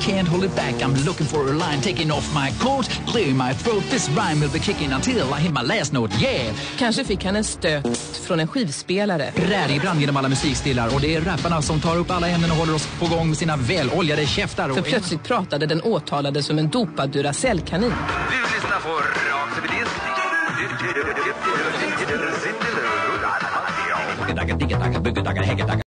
can't hold it back. I'm looking for a line, taking off my coat, clearing my throat. This rhyme will be kicking until I hit my last note, yeah! Kanske fick han en stöt från en skivspelare. Rärig brand genom alla musikstilar och det är rapparna som tar upp alla ämnen och håller oss på gång med sina väloljade käftar. För plötsligt pratade den åtalade som en dopad Duracellkanin. Du lyssnar på Radiobilism. Digga, digga.